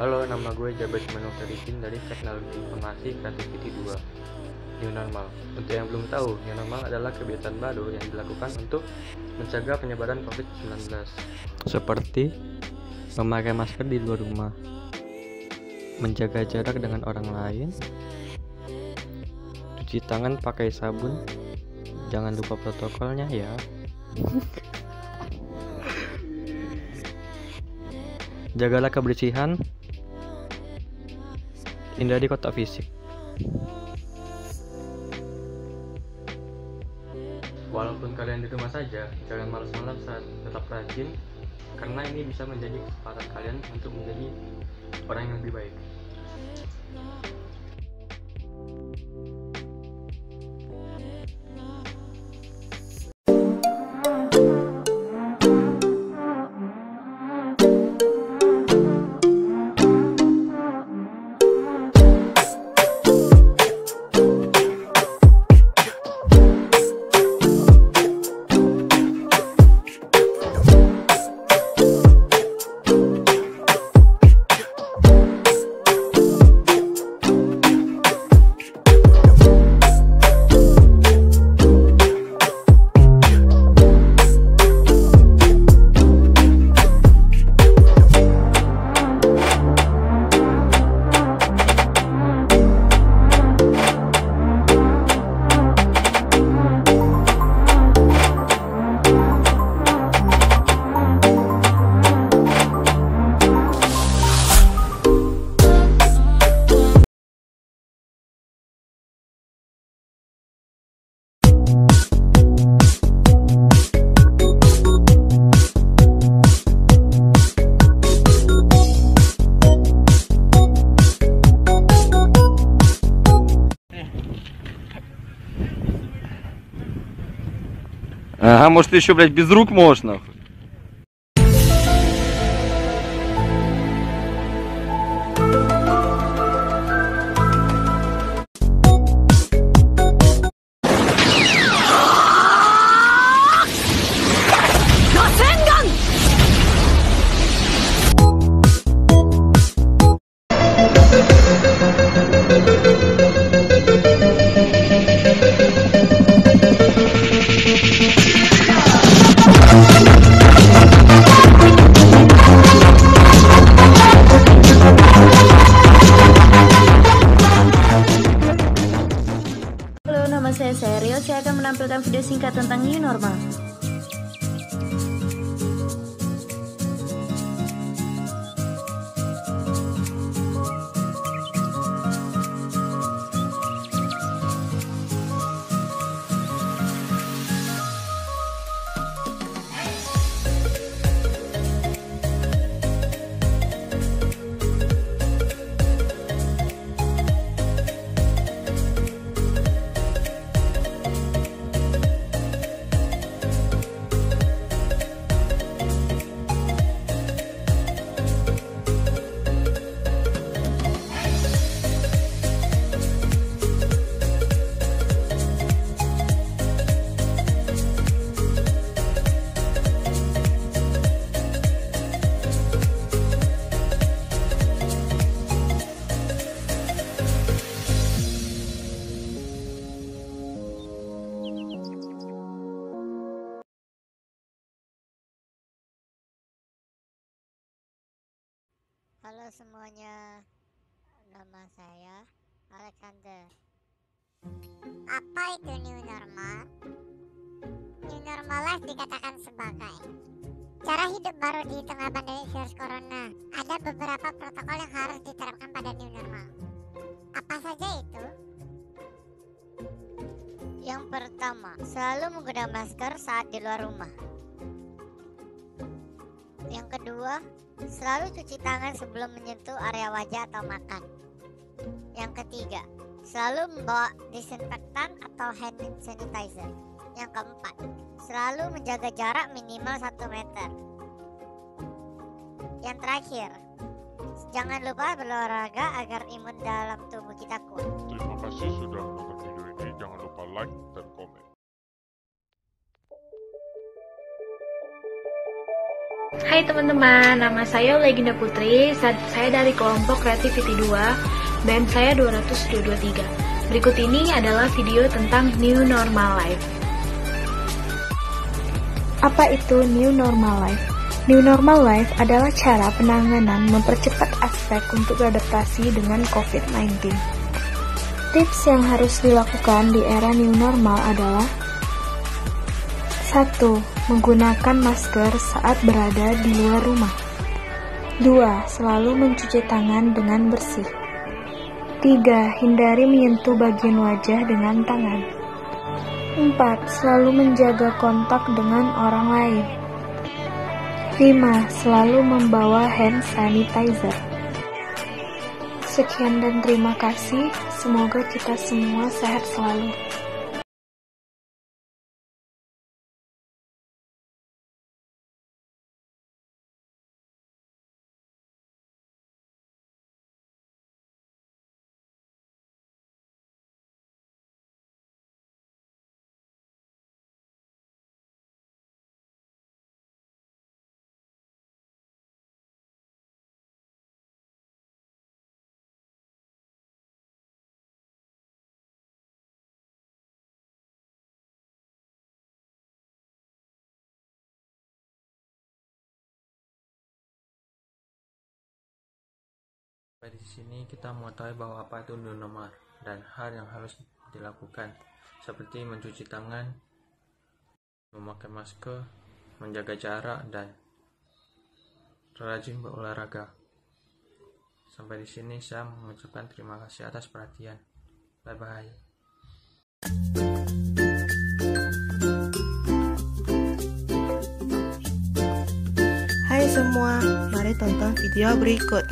Halo, nama gue Jabes Manung Sadikin dari Teknologi Informasi Creativity 2 New Normal Untuk yang belum tahu, New Normal adalah kebiasaan baru yang dilakukan untuk mencegah penyebaran COVID-19 Seperti memakai masker di luar rumah Menjaga jarak dengan orang lain Cuci tangan pakai sabun Jangan lupa protokolnya ya Jagalah kebersihan. Hindari kotak fisik. Walaupun kalian di rumah saja, jangan malas-malas saat tetap rajin karena ini bisa menjadi kesempatan kalian untuk menjadi orang yang lebih baik. Ага, может еще, блядь, без рук можно. Halo semuanya, nama saya Alexander. Apa itu new normal? New normal life dikatakan sebagai cara hidup baru di tengah pandemi virus corona. Ada beberapa protokol yang harus diterapkan pada new normal. Apa saja itu? Yang pertama, selalu menggunakan masker saat di luar rumah. Kedua, Selalu cuci tangan sebelum menyentuh area wajah atau makan. Yang ketiga, selalu membawa disinfektan atau hand sanitizer. Yang keempat, selalu menjaga jarak minimal 1 meter. Yang terakhir, jangan lupa berolahraga agar imun dalam tubuh kita kuat. Terima kasih sudah menonton video ini. Jangan lupa like dan komen. Hai teman-teman, nama saya Legenda Putri. Saya dari kelompok Creativity 2, BM saya 223. Berikut ini adalah video tentang New Normal Life. Apa itu New Normal Life? New Normal Life adalah cara penanganan mempercepat aspek untuk beradaptasi dengan COVID-19. Tips yang harus dilakukan di era new normal adalah 1. Menggunakan masker saat berada di luar rumah. 2. Selalu mencuci tangan dengan bersih. 3. Hindari menyentuh bagian wajah dengan tangan. 4. Selalu menjaga kontak dengan orang lain. 5. Selalu membawa hand sanitizer. Sekian dan terima kasih. Semoga kita semua sehat selalu. Di sini kita mengetahui bahwa apa itu normal dan hal yang harus dilakukan seperti mencuci tangan, memakai masker, menjaga jarak dan rajin berolahraga. Sampai di sini saya mengucapkan terima kasih atas perhatian. Bye bye. Hai semua, mari tonton video berikut.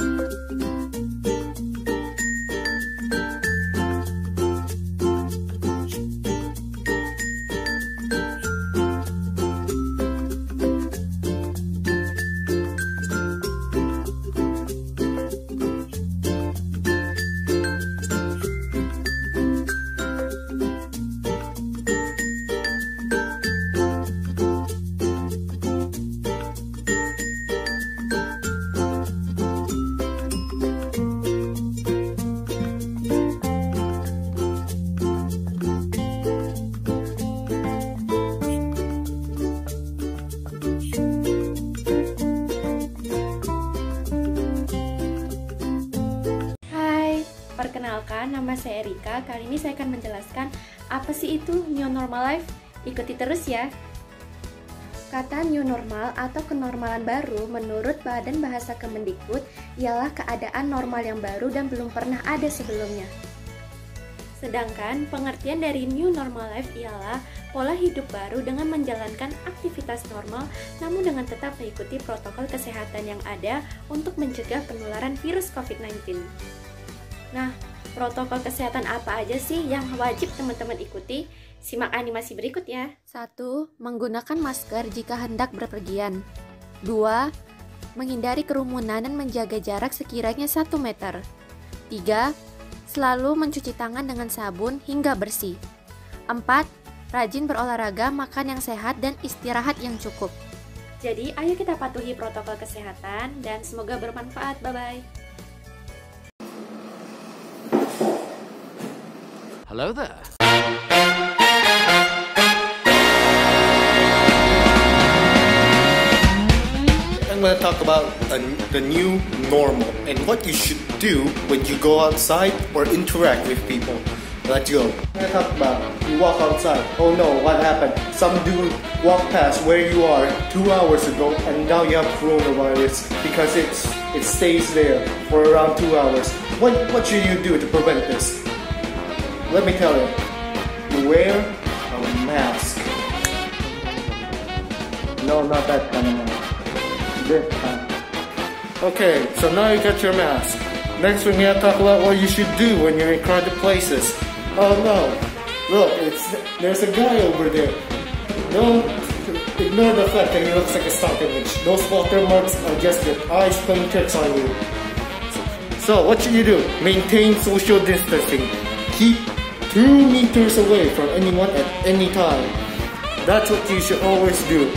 Nama saya Erika. Kali ini saya akan menjelaskan apa sih itu new normal life. Ikuti terus ya. Kata new normal atau kenormalan baru menurut Badan Bahasa Kemendikbud ialah keadaan normal yang baru dan belum pernah ada sebelumnya. Sedangkan pengertian dari new normal life ialah pola hidup baru dengan menjalankan aktivitas normal namun dengan tetap mengikuti protokol kesehatan yang ada untuk mencegah penularan virus COVID-19. Nah, protokol kesehatan apa aja sih yang wajib teman-teman ikuti? Simak animasi berikut ya. 1. Menggunakan masker jika hendak berpergian. 2. Menghindari kerumunan dan menjaga jarak sekiranya 1 meter. 3. Selalu mencuci tangan dengan sabun hingga bersih. 4. Rajin berolahraga, makan yang sehat, dan istirahat yang cukup. Jadi, ayo kita patuhi protokol kesehatan dan semoga bermanfaat. Bye-bye. Hello there. I'm going to talk about a, the new normal and what you should do when you go outside or interact with people. Let's go. I'm to talk about you walk outside. Oh no, what happened? Some dude walked past where you are two hours ago and now you have coronavirus because it's it stays there for around two hours. What, what should you do to prevent this? Let me tell you. Wear a mask. No, not that kind of mask. This kind. Okay, so now you got your mask. Next, we're gonna talk about what you should do when you're in crowded places. Oh no! Look, it's there's a guy over there. Don't ignore the fact that he looks like a stock image. Those watermarks are just the eyes playing tricks on you. So, what should you do? Maintain social distancing. Keep two meters away from anyone at any time. That's what you should always do.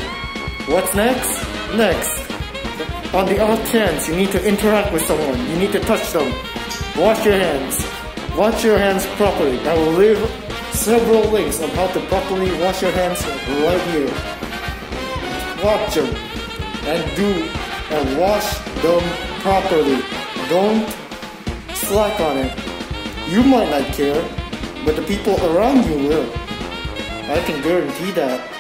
What's next? Next, on the off chance you need to interact with someone, you need to touch them, wash your hands. Wash your hands properly. I will leave several links on how to properly wash your hands right here. Watch them and do and wash them properly. Don't slack on it. You might not care, but the people around you will. I can guarantee that.